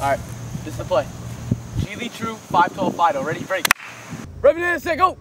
All right, this is the play. Geely True 512 Fido. Ready? break. Ready, set, go.